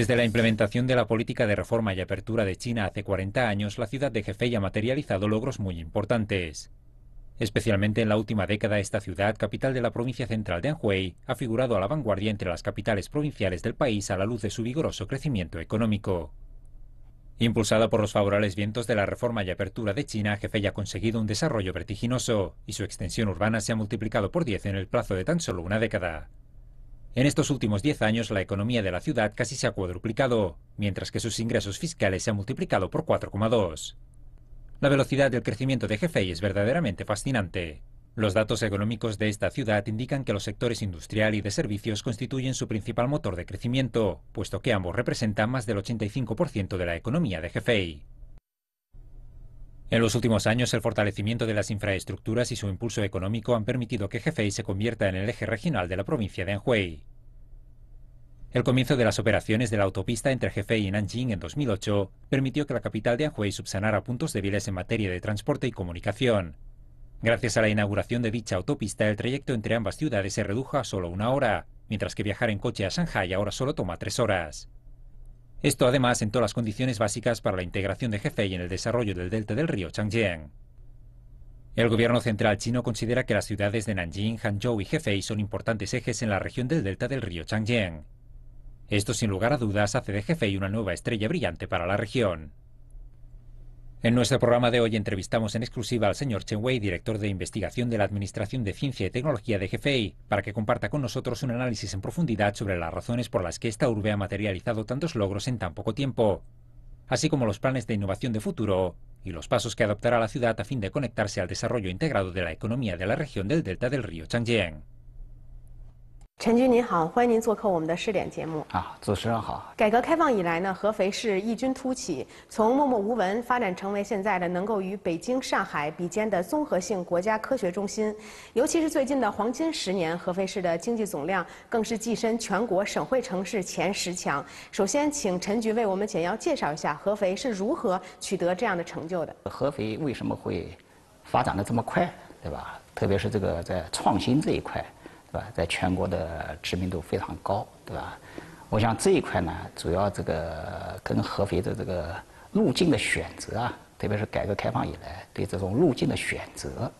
Desde la implementación de la política de reforma y apertura de China hace 40 años, la ciudad de Hefei ha materializado logros muy importantes. Especialmente en la última década, esta ciudad, capital de la provincia central de Anhui, ha figurado a la vanguardia entre las capitales provinciales del país a la luz de su vigoroso crecimiento económico. Impulsada por los favorables vientos de la reforma y apertura de China, Hefei ha conseguido un desarrollo vertiginoso y su extensión urbana se ha multiplicado por 10 en el plazo de tan solo una década. En estos últimos 10 años la economía de la ciudad casi se ha cuadruplicado, mientras que sus ingresos fiscales se han multiplicado por 4,2. La velocidad del crecimiento de Hefei es verdaderamente fascinante. Los datos económicos de esta ciudad indican que los sectores industrial y de servicios constituyen su principal motor de crecimiento, puesto que ambos representan más del 85% de la economía de Hefei. En los últimos años, el fortalecimiento de las infraestructuras y su impulso económico han permitido que Hefei se convierta en el eje regional de la provincia de Anhui. El comienzo de las operaciones de la autopista entre Hefei y Nanjing en 2008 permitió que la capital de Anhui subsanara puntos débiles en materia de transporte y comunicación. Gracias a la inauguración de dicha autopista, el trayecto entre ambas ciudades se redujo a solo una hora, mientras que viajar en coche a Shanghai ahora solo toma tres horas. Esto además sentó las condiciones básicas para la integración de Hefei en el desarrollo del delta del río Changjiang. El gobierno central chino considera que las ciudades de Nanjing, Hangzhou y Hefei son importantes ejes en la región del delta del río Changjiang. Esto sin lugar a dudas hace de Hefei una nueva estrella brillante para la región. En nuestro programa de hoy entrevistamos en exclusiva al señor Chen Wei, director de investigación de la Administración de Ciencia y Tecnología de GFI, para que comparta con nosotros un análisis en profundidad sobre las razones por las que esta urbe ha materializado tantos logros en tan poco tiempo, así como los planes de innovación de futuro y los pasos que adoptará la ciudad a fin de conectarse al desarrollo integrado de la economía de la región del delta del río Changjiang. 陈军您好，欢迎您做客我们的试点节目。啊，主持人好。改革开放以来呢，合肥市异军突起，从默默无闻发展成为现在的能够与北京、上海比肩的综合性国家科学中心。尤其是最近的黄金十年，合肥市的经济总量更是跻身全国省会城市前十强。首先，请陈局为我们简要介绍一下合肥是如何取得这样的成就的。合肥为什么会发展的这么快，对吧？特别是这个在创新这一块。对吧？在全国的知名度非常高，对吧？我想这一块呢，主要这个跟合肥的这个路径的选择啊，特别是改革开放以来对这种路径的选择，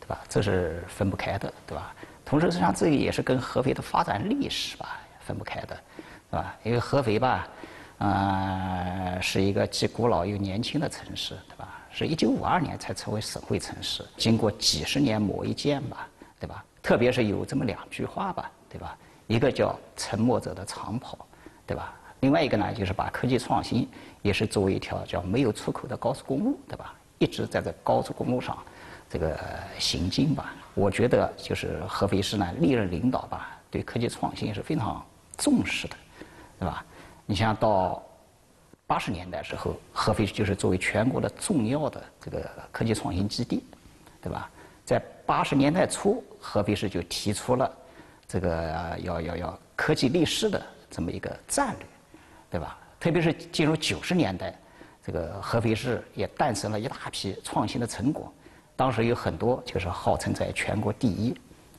对吧？这是分不开的，对吧？同时，实际上这个也是跟合肥的发展历史吧分不开的，对吧？因为合肥吧，呃，是一个既古老又年轻的城市，对吧？是一九五二年才成为省会城市，经过几十年磨一剑吧，对吧？特别是有这么两句话吧，对吧？一个叫“沉默者的长跑”，对吧？另外一个呢，就是把科技创新也是作为一条叫没有出口的高速公路，对吧？一直在这高速公路上这个行进吧。我觉得就是合肥市呢，历任领导吧，对科技创新是非常重视的，对吧？你像到八十年代时候，合肥就是作为全国的重要的这个科技创新基地，对吧？在八十年代初，合肥市就提出了这个要要要科技立市的这么一个战略，对吧？特别是进入九十年代，这个合肥市也诞生了一大批创新的成果。当时有很多就是号称在全国第一，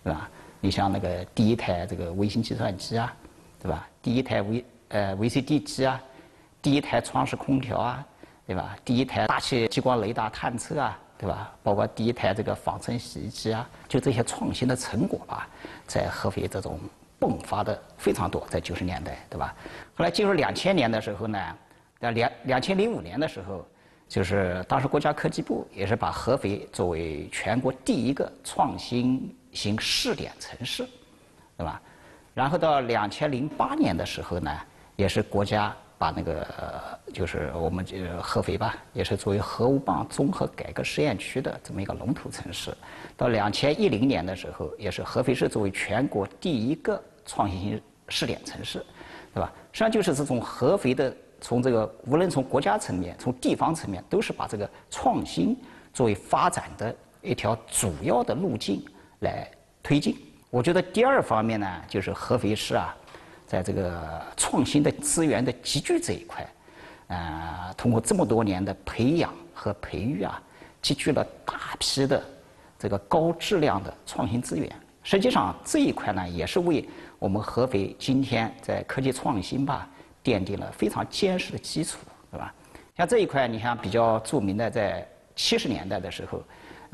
对吧？你像那个第一台这个微型计算机啊，对吧？第一台微呃 VCD 机啊，第一台窗式空调啊，对吧？第一台大气激光雷达探测啊。对吧？包括第一台这个仿生洗衣机啊，就这些创新的成果吧，在合肥这种迸发的非常多。在九十年代，对吧？后来进入两千年的时候呢，在两两千零五年的时候，就是当时国家科技部也是把合肥作为全国第一个创新型试点城市，对吧？然后到两千零八年的时候呢，也是国家。把那个就是我们这合肥吧，也是作为核物棒综合改革试验区的这么一个龙头城市。到两千一零年的时候，也是合肥市作为全国第一个创新型试点城市，对吧？实际上就是这种合肥的，从这个无论从国家层面、从地方层面，都是把这个创新作为发展的一条主要的路径来推进。我觉得第二方面呢，就是合肥市啊。在这个创新的资源的集聚这一块，呃，通过这么多年的培养和培育啊，集聚了大批的这个高质量的创新资源。实际上这一块呢，也是为我们合肥今天在科技创新吧奠定了非常坚实的基础，对吧？像这一块，你像比较著名的，在七十年代的时候，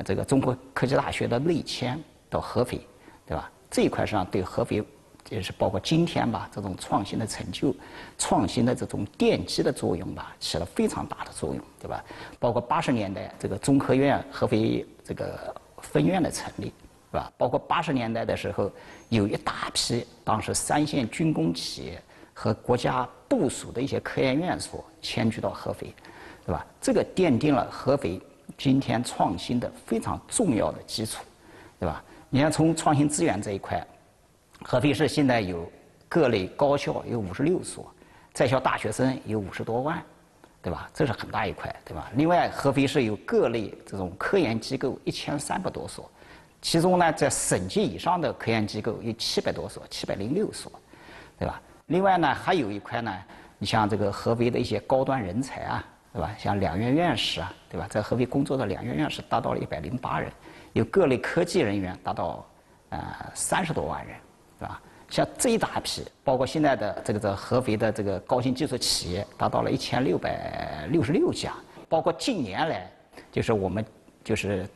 这个中国科技大学的内迁到合肥，对吧？这一块实际上对合肥，就是包括今天吧，这种创新的成就、创新的这种奠基的作用吧，起了非常大的作用，对吧？包括八十年代这个中科院合肥这个分院的成立，是吧？包括八十年代的时候，有一大批当时三线军工企业和国家部署的一些科研院所迁居到合肥，对吧？这个奠定了合肥今天创新的非常重要的基础，对吧？你看，从创新资源这一块，合肥市现在有各类高校有五十六所，在校大学生有五十多万，对吧？这是很大一块，对吧？另外，合肥市有各类这种科研机构一千三百多所，其中呢，在省级以上的科研机构有七百多所，七百零六所，对吧？另外呢，还有一块呢，你像这个合肥的一些高端人才啊，对吧？像两院院士啊，对吧？在合肥工作的两院院士达到了一百零八人。有各类科技人员达到呃三十多万人，是吧？像这一大批，包括现在的这个这合肥的这个高新技术企业达到了一千六百六十六家，包括近年来就是我们就是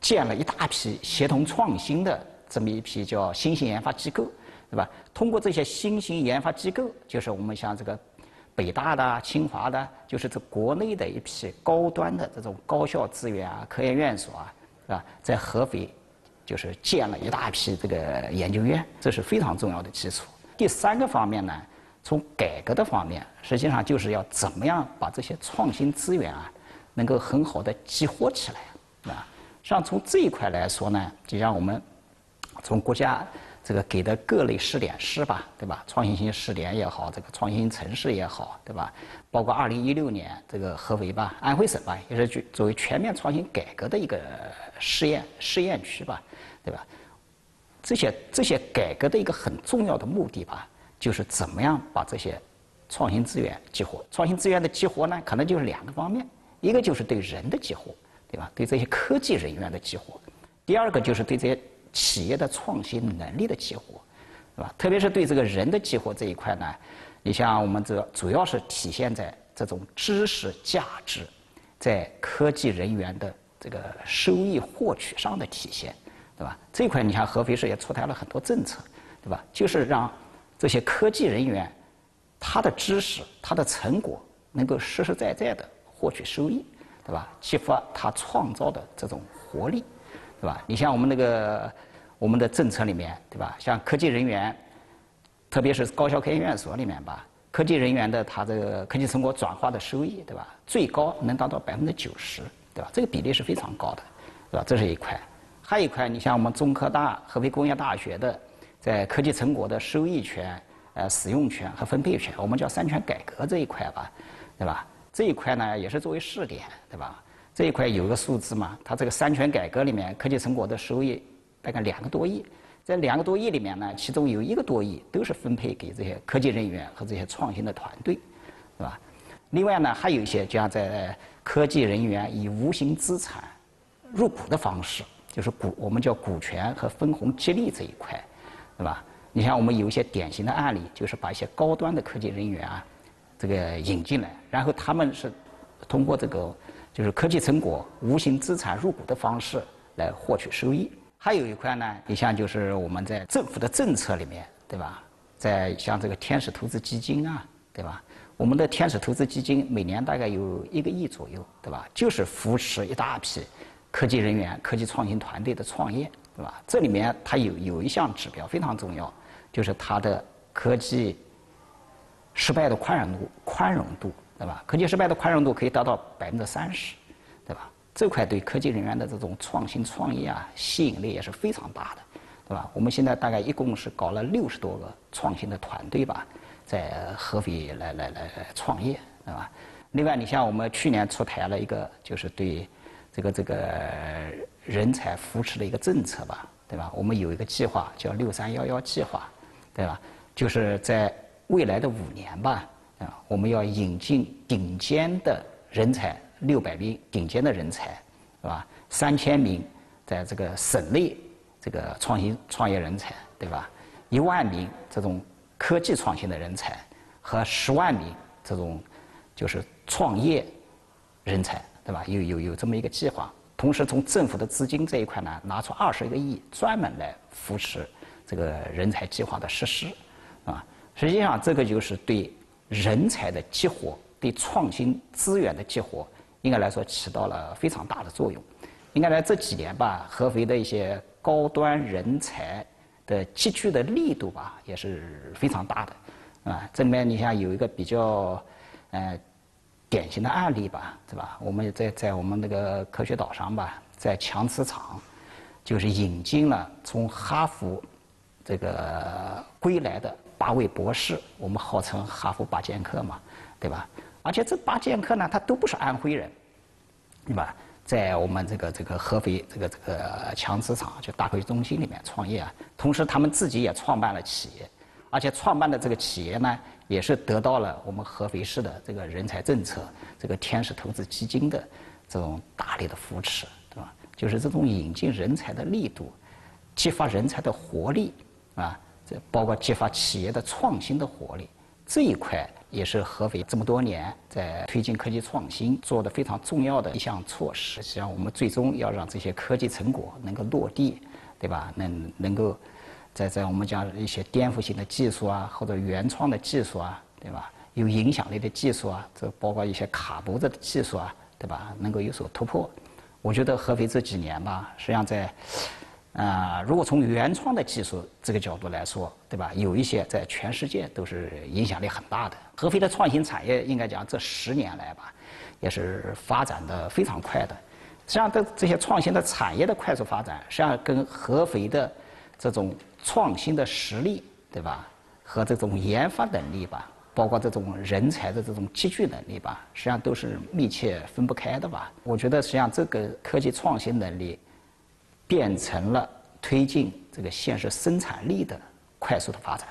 建了一大批协同创新的这么一批叫新型研发机构，对吧？通过这些新型研发机构，就是我们像这个北大的、清华的，就是这国内的一批高端的这种高校资源啊、科研院所啊。是吧？在合肥，就是建了一大批这个研究院，这是非常重要的基础。第三个方面呢，从改革的方面，实际上就是要怎么样把这些创新资源啊，能够很好的激活起来，啊。实际上从这一块来说呢，就像我们从国家。这个给的各类试点市吧，对吧？创新型试点也好，这个创新城市也好，对吧？包括二零一六年这个合肥吧，安徽省吧，也是作为全面创新改革的一个试验试验区吧，对吧？这些这些改革的一个很重要的目的吧，就是怎么样把这些创新资源激活。创新资源的激活呢，可能就是两个方面，一个就是对人的激活，对吧？对这些科技人员的激活；第二个就是对这些。企业的创新能力的激活，是吧？特别是对这个人的激活这一块呢，你像我们这主要是体现在这种知识价值，在科技人员的这个收益获取上的体现，对吧？这块你像合肥市也出台了很多政策，对吧？就是让这些科技人员他的知识、他的成果能够实实在在的获取收益，对吧？激发他创造的这种活力。对吧？你像我们那个我们的政策里面，对吧？像科技人员，特别是高校科研院所里面吧，科技人员的他这个科技成果转化的收益，对吧？最高能达到百分之九十，对吧？这个比例是非常高的，对吧？这是一块。还有一块，你像我们中科大、合肥工业大学的，在科技成果的收益权、呃使用权和分配权，我们叫三权改革这一块吧，对吧？这一块呢，也是作为试点，对吧？这一块有个数字嘛？它这个三权改革里面，科技成果的收益大概两个多亿，在两个多亿里面呢，其中有一个多亿都是分配给这些科技人员和这些创新的团队，对吧？另外呢，还有一些就像在科技人员以无形资产入股的方式，就是股我们叫股权和分红激励这一块，对吧？你像我们有一些典型的案例，就是把一些高端的科技人员啊，这个引进来，然后他们是通过这个。就是科技成果无形资产入股的方式来获取收益。还有一块呢，你像就是我们在政府的政策里面，对吧？在像这个天使投资基金啊，对吧？我们的天使投资基金每年大概有一个亿左右，对吧？就是扶持一大批科技人员、科技创新团队的创业，对吧？这里面它有有一项指标非常重要，就是它的科技失败的宽容度，宽容度。对吧？科技失败的宽容度可以达到百分之三十，对吧？这块对科技人员的这种创新创业啊，吸引力也是非常大的，对吧？我们现在大概一共是搞了六十多个创新的团队吧，在合肥来来来来创业，对吧？另外，你像我们去年出台了一个，就是对这个这个人才扶持的一个政策吧，对吧？我们有一个计划叫“六三幺幺计划”，对吧？就是在未来的五年吧。啊，我们要引进顶尖的人才，六百名顶尖的人才，是吧？三千名在这个省内这个创新创业人才，对吧？一万名这种科技创新的人才和十万名这种就是创业人才，对吧？有有有这么一个计划。同时，从政府的资金这一块呢，拿出二十个亿，专门来扶持这个人才计划的实施，啊，实际上这个就是对人才的激活，对创新资源的激活，应该来说起到了非常大的作用。应该来这几年吧，合肥的一些高端人才的集聚的力度吧，也是非常大的，啊，这里面你像有一个比较，呃。典型的案例吧，对吧？我们在在我们那个科学岛上吧，在强磁场，就是引进了从哈佛这个归来的八位博士，我们号称哈佛八剑客嘛，对吧？而且这八剑客呢，他都不是安徽人，对吧？在我们这个这个合肥这个这个强磁场就大科学中心里面创业啊，同时他们自己也创办了企业，而且创办的这个企业呢。也是得到了我们合肥市的这个人才政策，这个天使投资基金的这种大力的扶持，对吧？就是这种引进人才的力度，激发人才的活力，啊，这包括激发企业的创新的活力，这一块也是合肥这么多年在推进科技创新做的非常重要的一项措施。实际上，我们最终要让这些科技成果能够落地，对吧？能能够。在在我们讲一些颠覆性的技术啊，或者原创的技术啊，对吧？有影响力的技术啊，这包括一些卡脖子的技术啊，对吧？能够有所突破。我觉得合肥这几年吧，实际上在，啊，如果从原创的技术这个角度来说，对吧？有一些在全世界都是影响力很大的。合肥的创新产业应该讲这十年来吧，也是发展的非常快的。实际上，这这些创新的产业的快速发展，实际上跟合肥的这种创新的实力，对吧？和这种研发能力吧，包括这种人才的这种集聚能力吧，实际上都是密切分不开的吧。我觉得实际上这个科技创新能力，变成了推进这个现实生产力的快速的发展，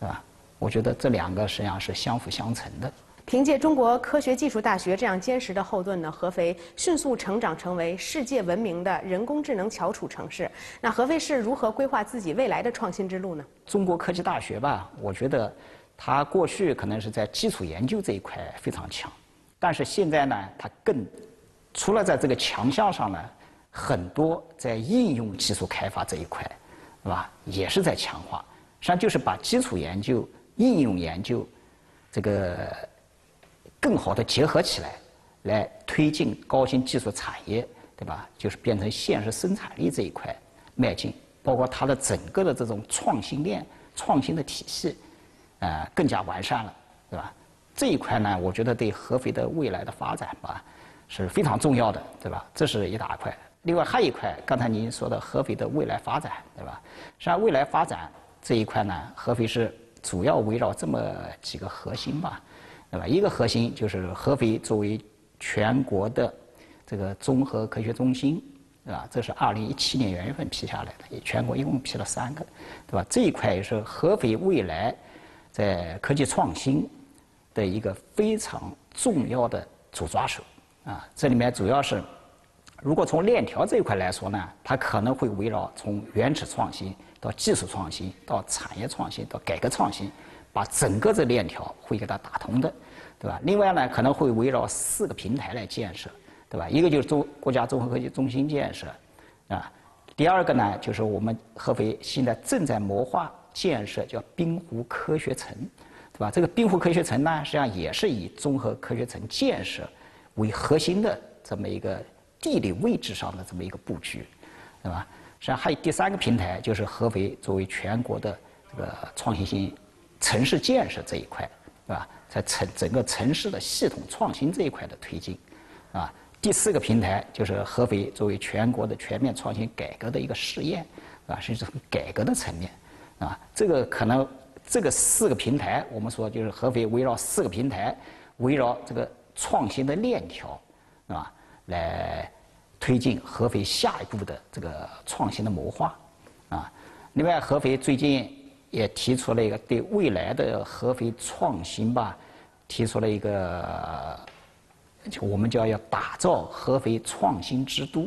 对吧？我觉得这两个实际上是相辅相成的。凭借中国科学技术大学这样坚实的后盾呢，合肥迅速成长成为世界闻名的人工智能翘楚城市。那合肥市如何规划自己未来的创新之路呢？中国科技大学吧，我觉得它过去可能是在基础研究这一块非常强，但是现在呢，它更除了在这个强项上呢，很多在应用技术开发这一块，是吧？也是在强化，实际上就是把基础研究、应用研究这个。更好的结合起来，来推进高新技术产业，对吧？就是变成现实生产力这一块迈进，包括它的整个的这种创新链、创新的体系，呃，更加完善了，对吧？这一块呢，我觉得对合肥的未来的发展吧是非常重要的，对吧？这是一大块。另外还有一块，刚才您说的合肥的未来发展，对吧？实际上未来发展这一块呢，合肥是主要围绕这么几个核心吧。对吧？一个核心就是合肥作为全国的这个综合科学中心，对吧？这是二零一七年元月份批下来的，全国一共批了三个，对吧？这一块也是合肥未来在科技创新的一个非常重要的主抓手啊。这里面主要是，如果从链条这一块来说呢，它可能会围绕从原始创新到技术创新到产业创新到改革创新。把整个这链条会给它打通的，对吧？另外呢，可能会围绕四个平台来建设，对吧？一个就是中国家综合科技中心建设，啊，第二个呢，就是我们合肥现在正在谋划建设叫滨湖科学城，对吧？这个滨湖科学城呢，实际上也是以综合科学城建设为核心的这么一个地理位置上的这么一个布局，对吧？实际上还有第三个平台，就是合肥作为全国的这个创新性。城市建设这一块，是吧？在城整个城市的系统创新这一块的推进，啊，第四个平台就是合肥作为全国的全面创新改革的一个试验，啊，是这种改革的层面，啊，这个可能这个四个平台，我们说就是合肥围绕四个平台，围绕这个创新的链条，是吧？来推进合肥下一步的这个创新的谋划，啊，另外合肥最近。也提出了一个对未来的合肥创新吧，提出了一个，就我们叫要打造合肥创新之都，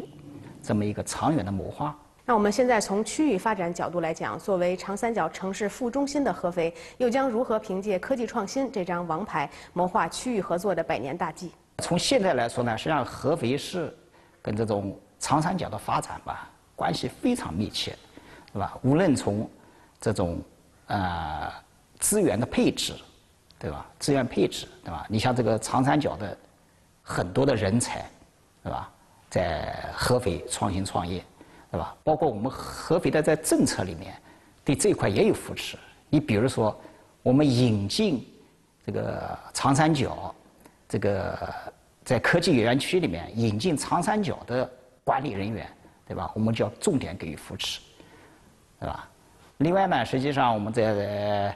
这么一个长远的谋划，那我们现在从区域发展角度来讲，作为长三角城市副中心的合肥，又将如何凭借科技创新这张王牌，谋划区域合作的百年大计？从现在来说呢，实际上合肥市跟这种长三角的发展吧，关系非常密切，是吧？无论从这种呃资源的配置，对吧？资源配置，对吧？你像这个长三角的很多的人才，对吧？在合肥创新创业。对吧？包括我们合肥的在政策里面，对这一块也有扶持。你比如说，我们引进这个长三角，这个在科技园区里面引进长三角的管理人员，对吧？我们就要重点给予扶持，对吧？另外呢，实际上我们在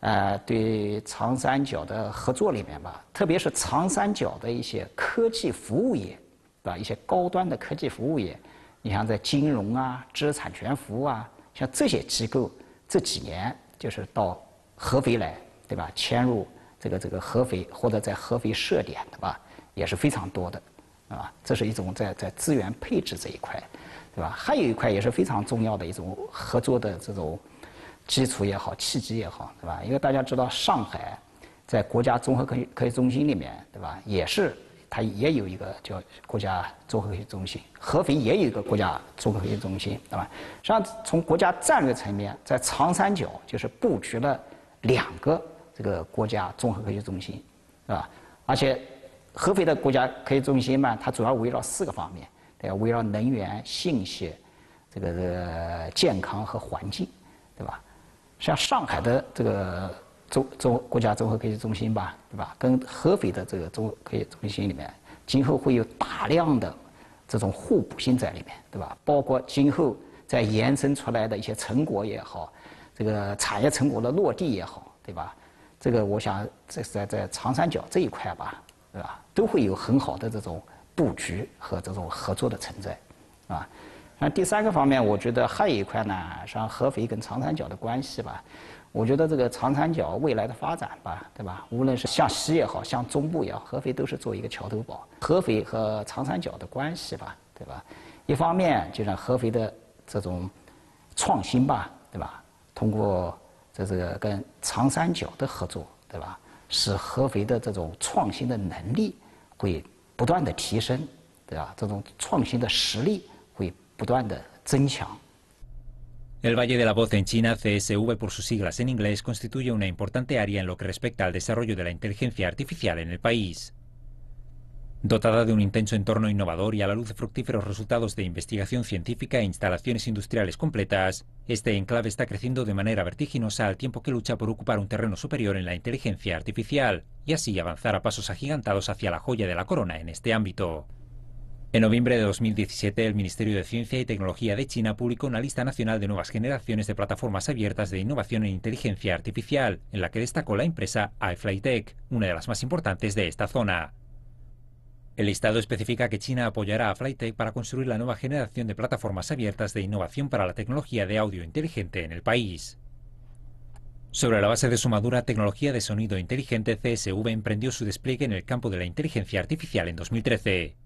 呃对长三角的合作里面吧，特别是长三角的一些科技服务业，对吧？一些高端的科技服务业。你像在金融啊、知识产权服务啊，像这些机构这几年就是到合肥来，对吧？迁入这个这个合肥或者在合肥设点的吧，也是非常多的，啊，这是一种在在资源配置这一块，对吧？还有一块也是非常重要的一种合作的这种基础也好、契机也好，对吧？因为大家知道上海在国家综合科学科学中心里面，对吧？也是。它也有一个叫国家综合科学中心，合肥也有一个国家综合科学中心，对吧？实际上，从国家战略层面，在长三角就是布局了两个这个国家综合科学中心，是吧？而且，合肥的国家科学中心嘛，它主要围绕四个方面，对围绕能源、信息、这个这个健康和环境，对吧？像上海的这个。综综国家综合科技中心吧，对吧？跟合肥的这个综合科技中心里面，今后会有大量的这种互补性在里面，对吧？包括今后在延伸出来的一些成果也好，这个产业成果的落地也好，对吧？这个我想这是在在长三角这一块吧，对吧？都会有很好的这种布局和这种合作的存在，啊。那第三个方面，我觉得还有一块呢，像合肥跟长三角的关系吧。我觉得这个长三角未来的发展吧，对吧？无论是向西也好，向中部也好，合肥都是做一个桥头堡。合肥和长三角的关系吧，对吧？一方面就让合肥的这种创新吧，对吧？通过这这个跟长三角的合作，对吧？使合肥的这种创新的能力会不断的提升，对吧？这种创新的实力会不断的增强。El Valle de la Voz en China, CSV por sus siglas en inglés, constituye una importante área en lo que respecta al desarrollo de la inteligencia artificial en el país. Dotada de un intenso entorno innovador y a la luz de fructíferos resultados de investigación científica e instalaciones industriales completas, este enclave está creciendo de manera vertiginosa al tiempo que lucha por ocupar un terreno superior en la inteligencia artificial y así avanzar a pasos agigantados hacia la joya de la corona en este ámbito. En noviembre de 2017, el Ministerio de Ciencia y Tecnología de China publicó una lista nacional de nuevas generaciones de plataformas abiertas de innovación en inteligencia artificial, en la que destacó la empresa iFlyTech, una de las más importantes de esta zona. El listado especifica que China apoyará a Flytech para construir la nueva generación de plataformas abiertas de innovación para la tecnología de audio inteligente en el país. Sobre la base de su madura tecnología de sonido inteligente, CSV emprendió su despliegue en el campo de la inteligencia artificial en 2013.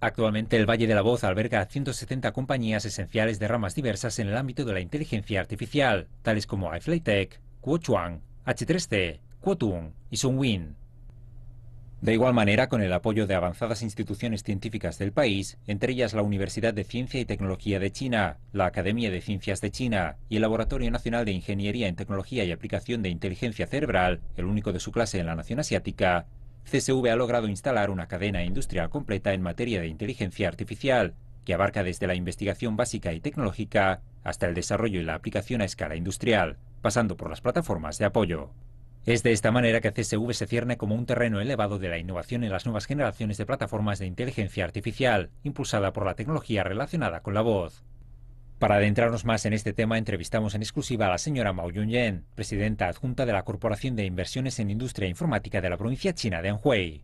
Actualmente el Valle de la Voz alberga 170 compañías esenciales de ramas diversas en el ámbito de la inteligencia artificial, tales como iFlyTech, Kuochuang, H3C, Quotung y Sunwin. De igual manera, con el apoyo de avanzadas instituciones científicas del país, entre ellas la Universidad de Ciencia y Tecnología de China, la Academia de Ciencias de China y el Laboratorio Nacional de Ingeniería en Tecnología y Aplicación de Inteligencia Cerebral, el único de su clase en la nación asiática, CSV ha logrado instalar una cadena industrial completa en materia de inteligencia artificial, que abarca desde la investigación básica y tecnológica hasta el desarrollo y la aplicación a escala industrial, pasando por las plataformas de apoyo. Es de esta manera que CSV se cierne como un terreno elevado de la innovación en las nuevas generaciones de plataformas de inteligencia artificial, impulsada por la tecnología relacionada con la voz. Para adentrarnos más en este tema, entrevistamos en exclusiva a la señora Mao Yunyan, presidenta adjunta de la Corporación de Inversiones en Industria Informática de la provincia china de Anhui.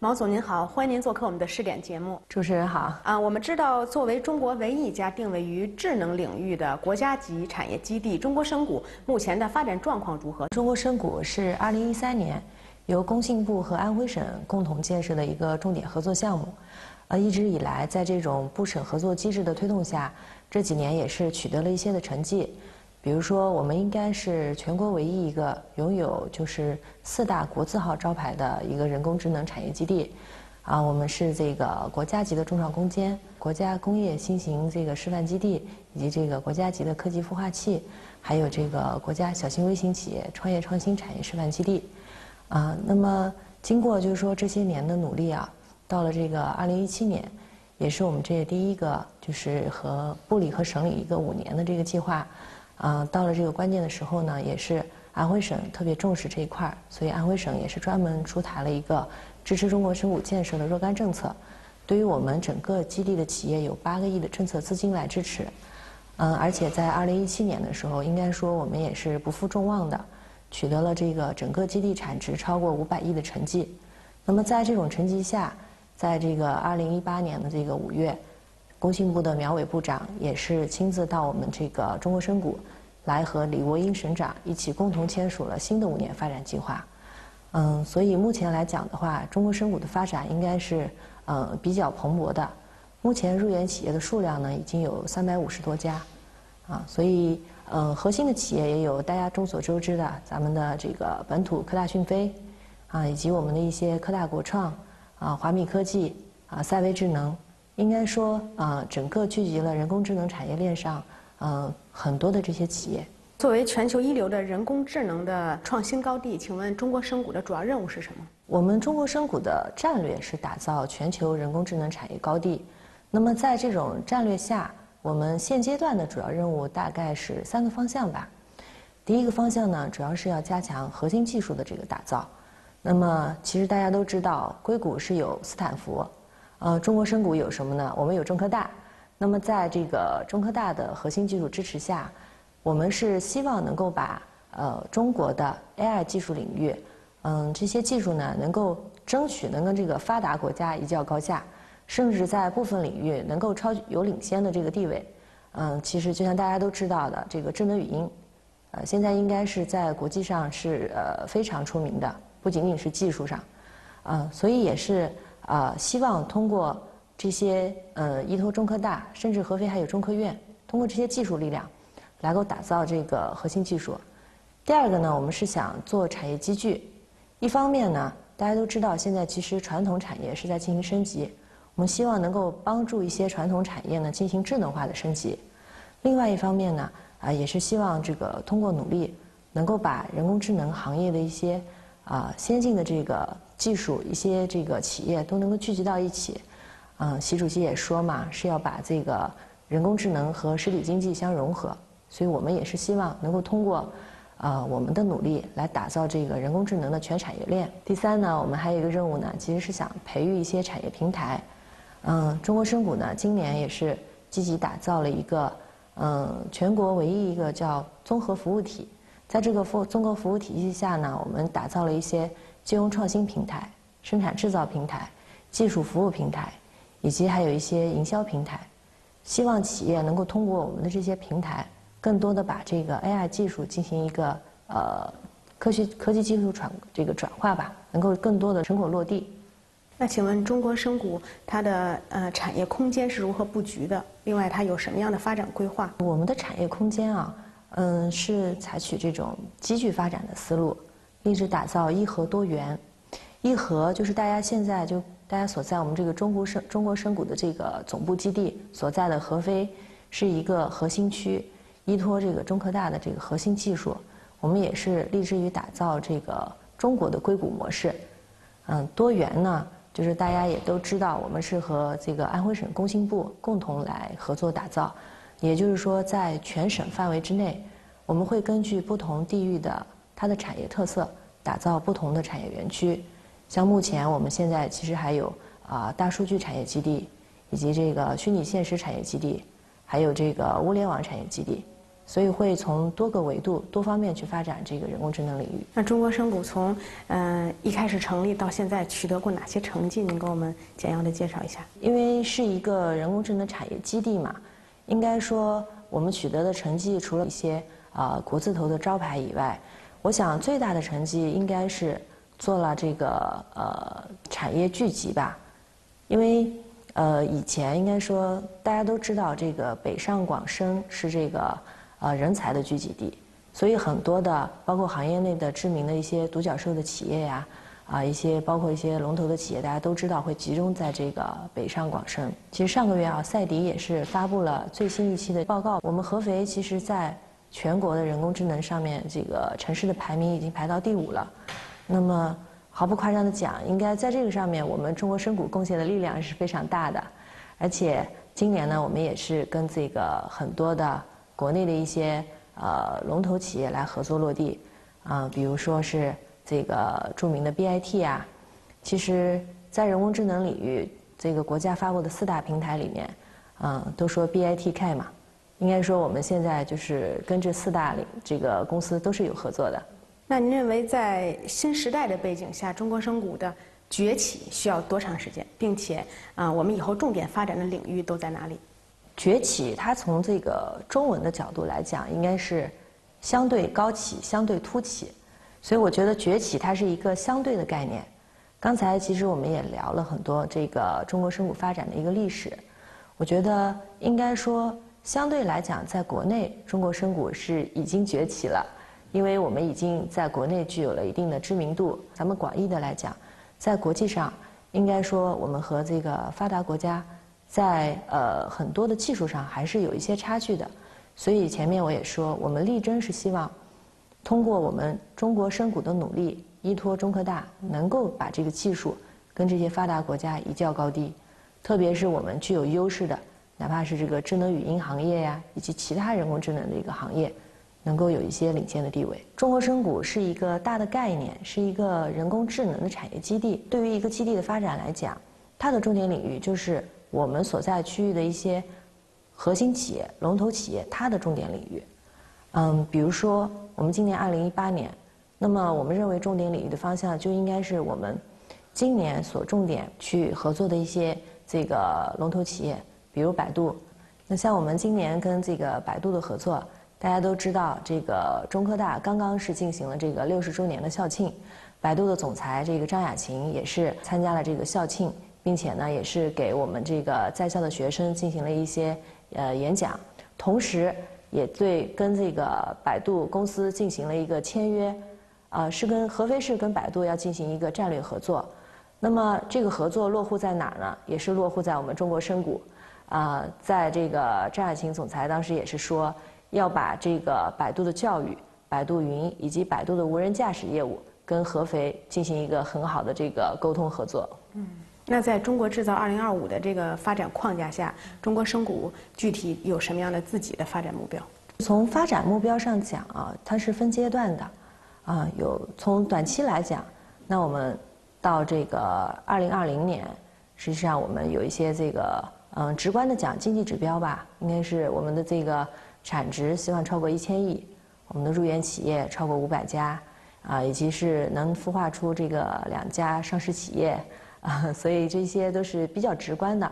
毛总您好，欢迎您做客我们的试点节目。主持人好啊，我们知道，作为中国唯一一家定位于智能领域的国家级产业基地，中国深谷目前的发展状况如何？中国深谷是二零一三年由工信部和安徽省共同建设的一个重点合作项目。呃，一直以来在这种部省合作机制的推动下，这几年也是取得了一些的成绩。比如说，我们应该是全国唯一一个拥有就是四大国字号招牌的一个人工智能产业基地。啊，我们是这个国家级的重创攻坚、国家工业新型这个示范基地，以及这个国家级的科技孵化器，还有这个国家小型微型企业创业创新产业示范基地。啊，那么经过就是说这些年的努力啊，到了这个二零一七年，也是我们这第一个就是和部里和省里一个五年的这个计划。嗯，到了这个关键的时候呢，也是安徽省特别重视这一块儿，所以安徽省也是专门出台了一个支持中国生物建设的若干政策，对于我们整个基地的企业有八个亿的政策资金来支持。嗯，而且在二零一七年的时候，应该说我们也是不负众望的，取得了这个整个基地产值超过五百亿的成绩。那么在这种成绩下，在这个二零一八年的这个五月。工信部的苗伟部长也是亲自到我们这个中国深谷，来和李国英省长一起共同签署了新的五年发展计划。嗯，所以目前来讲的话，中国深谷的发展应该是呃比较蓬勃的。目前入园企业的数量呢已经有三百五十多家，啊，所以呃核心的企业也有大家众所周知的咱们的这个本土科大讯飞，啊，以及我们的一些科大国创，啊，华米科技，啊，赛威智能。应该说，啊，整个聚集了人工智能产业链上，呃，很多的这些企业。作为全球一流的人工智能的创新高地，请问中国深谷的主要任务是什么？我们中国深谷的战略是打造全球人工智能产业高地。那么在这种战略下，我们现阶段的主要任务大概是三个方向吧。第一个方向呢，主要是要加强核心技术的这个打造。那么其实大家都知道，硅谷是有斯坦福。呃，中国深谷有什么呢？我们有中科大。那么，在这个中科大的核心技术支持下，我们是希望能够把呃中国的 AI 技术领域，嗯，这些技术呢，能够争取能跟这个发达国家一较高下，甚至在部分领域能够超有领先的这个地位。嗯，其实就像大家都知道的，这个智能语音，呃，现在应该是在国际上是呃非常出名的，不仅仅是技术上，啊，所以也是。啊，希望通过这些呃，依托中科大，甚至合肥还有中科院，通过这些技术力量，来够打造这个核心技术。第二个呢，我们是想做产业集聚。一方面呢，大家都知道现在其实传统产业是在进行升级，我们希望能够帮助一些传统产业呢进行智能化的升级。另外一方面呢，啊，也是希望这个通过努力，能够把人工智能行业的一些啊先进的这个。技术一些这个企业都能够聚集到一起，嗯，习主席也说嘛，是要把这个人工智能和实体经济相融合，所以我们也是希望能够通过，呃，我们的努力来打造这个人工智能的全产业链。第三呢，我们还有一个任务呢，其实是想培育一些产业平台，嗯，中国深谷呢今年也是积极打造了一个，嗯，全国唯一一个叫综合服务体，在这个服综合服务体系下呢，我们打造了一些。金融创新平台、生产制造平台、技术服务平台，以及还有一些营销平台，希望企业能够通过我们的这些平台，更多的把这个 AI 技术进行一个呃科学科技技术转这个转化吧，能够更多的成果落地。那请问中国深谷它的呃产业空间是如何布局的？另外它有什么样的发展规划？我们的产业空间啊，嗯，是采取这种集聚发展的思路。立志打造一核多元，一核就是大家现在就大家所在我们这个中国深中国深谷的这个总部基地所在的合肥是一个核心区，依托这个中科大的这个核心技术，我们也是立志于打造这个中国的硅谷模式。嗯，多元呢，就是大家也都知道，我们是和这个安徽省工信部共同来合作打造，也就是说，在全省范围之内，我们会根据不同地域的。它的产业特色，打造不同的产业园区。像目前我们现在其实还有啊大数据产业基地，以及这个虚拟现实产业基地，还有这个物联网产业基地。所以会从多个维度、多方面去发展这个人工智能领域。那中国深谷从嗯一开始成立到现在取得过哪些成绩？您给我们简要的介绍一下。因为是一个人工智能产业基地嘛，应该说我们取得的成绩除了一些啊国字头的招牌以外。我想最大的成绩应该是做了这个呃产业聚集吧，因为呃，以前应该说大家都知道，这个北上广深是这个呃人才的聚集地，所以很多的包括行业内的知名的一些独角兽的企业呀，啊一些包括一些龙头的企业，大家都知道会集中在这个北上广深。其实上个月啊，赛迪也是发布了最新一期的报告，我们合肥其实在全国的人工智能上面，这个城市的排名已经排到第五了。那么。毫不夸张的讲，应该在这个上面，我们中国深谷贡献的力量是非常大的。而且今年呢，我们也是跟这个很多的国内的一些呃龙头企业来合作落地，啊，比如说是这个著名的 BIT 啊。其实，在人工智能领域，这个国家发布的四大平台里面，嗯，都说 BITK 嘛，应该说我们现在就是跟这四大这个公司都是有合作的。那您认为，在新时代的背景下，中国声谷的崛起需要多长时间？并且，啊，我们以后重点发展的领域都在哪里？崛起，它从这个中文的角度来讲，应该是相对高起、相对突起。所以，我觉得崛起它是一个相对的概念。刚才其实我们也聊了很多这个中国声谷发展的一个历史。我觉得应该说，相对来讲，在国内，中国深谷是已经崛起了。因为我们已经在国内具有了一定的知名度，咱们广义的来讲，在国际上，应该说我们和这个发达国家，在呃很多的技术上还是有一些差距的。所以前面我也说，我们力争是希望通过我们中国深谷的努力，依托中科大，能够把这个技术跟这些发达国家一较高低。特别是我们具有优势的，哪怕是这个智能语音行业呀，以及其他人工智能的一个行业。能够有一些领先的地位。中国深谷是一个大的概念，是一个人工智能的产业基地。对于一个基地的发展来讲，它的重点领域就是我们所在区域的一些核心企业、龙头企业，它的重点领域。嗯，比如说我们今年二零一八年，那么我们认为重点领域的方向就应该是我们今年所重点去合作的一些这个龙头企业，比如百度。那像我们今年跟这个百度的合作。大家都知道，这个中科大刚刚是进行了这个六十周年的校庆，百度的总裁这个张亚勤也是参加了这个校庆，并且呢，也是给我们这个在校的学生进行了一些呃演讲，同时也对跟这个百度公司进行了一个签约，啊，是跟合肥市跟百度要进行一个战略合作。那么这个合作落户在哪儿呢？也是落户在我们中国深谷，啊，在这个张亚勤总裁当时也是说。要把这个百度的教育、百度云以及百度的无人驾驶业务跟合肥进行一个很好的这个沟通合作。嗯，那在中国制造二零二五的这个发展框架下，中国深谷具体有什么样的自己的发展目标？从发展目标上讲啊，它是分阶段的，啊，有从短期来讲，那我们到这个二零二零年，实际上我们有一些这个嗯直观的讲经济指标吧，应该是我们的这个。产值希望超过一千亿，我们的入园企业超过五百家，啊，以及是能孵化出这个两家上市企业，啊，所以这些都是比较直观的。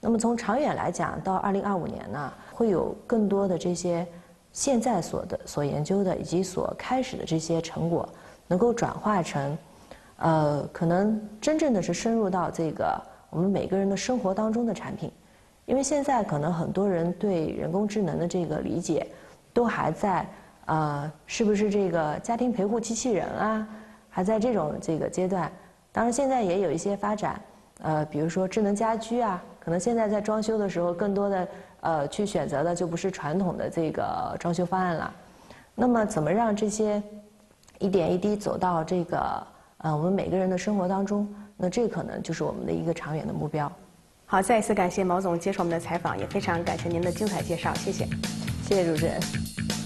那么从长远来讲，到二零二五年呢，会有更多的这些现在所的所研究的以及所开始的这些成果，能够转化成，呃，可能真正的是深入到这个我们每个人的生活当中的产品。因为现在可能很多人对人工智能的这个理解，都还在呃，是不是这个家庭陪护机器人啊，还在这种这个阶段。当然，现在也有一些发展，呃，比如说智能家居啊，可能现在在装修的时候，更多的呃去选择的就不是传统的这个装修方案了。那么，怎么让这些一点一滴走到这个呃我们每个人的生活当中？那这可能就是我们的一个长远的目标。好，再一次感谢毛总接受我们的采访，也非常感谢您的精彩介绍，谢谢，谢谢主持人。